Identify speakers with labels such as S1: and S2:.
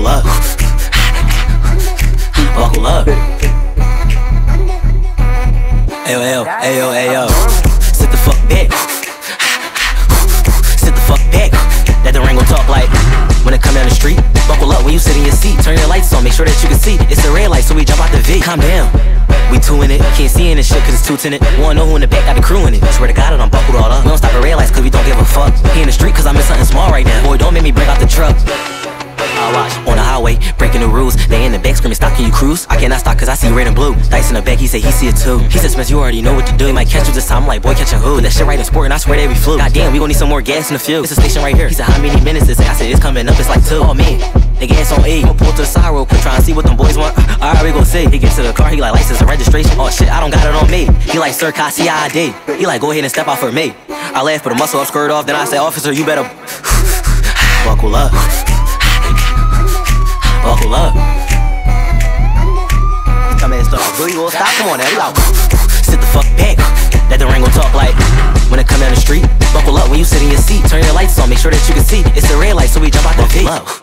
S1: Buckle up. Buckle up. Ayo, ayo, ayo, ayo. Sit the fuck back. Sit the fuck back. That the ring gon' talk like when it come down the street. Buckle up when you sit in your seat. Turn your lights on, make sure that you can see. It's a red light, so we jump out the V. Calm down. We two in it, can't see in this shit cause it's two tinted. Wanna know who in the back got the crew in it. Swear to God, I'm buckled all up. We don't stop at red lights cause we don't give a fuck. He in the street cause I'm in something small right now. Boy, don't make me break out the truck. I watch highway, breaking the rules. They in the back screaming, stop, can you cruise? I cannot stop cause I see red and blue. Dice in the back, he say he see it too. He said, Smith, you already know what to do. He might catch you this time. I'm like, boy, catching who? Put that shit right in sport and I swear that we flew. God damn, we gon' need some more gas in the fuel. It's a station right here. He said, how many minutes is it? I said, it's coming up, it's like two. Oh man, the gas on E. I'ma pull to the side real quick, try and see what them boys want. Uh, Alright, we gon' see. He gets to the car, he like, license and registration. Oh shit, I don't got it on me. He like, sir, can I see ID? He like, go ahead and step out for me. I laugh, put a muscle up, skirt off. Then I say, officer, you better Come in, stop. Come on now. Out. Sit the fuck back. That the ring gon' talk like when it come down the street. Buckle up when you sit in your seat. Turn your lights on. Make sure that you can see. It's a red light, so we jump out the V.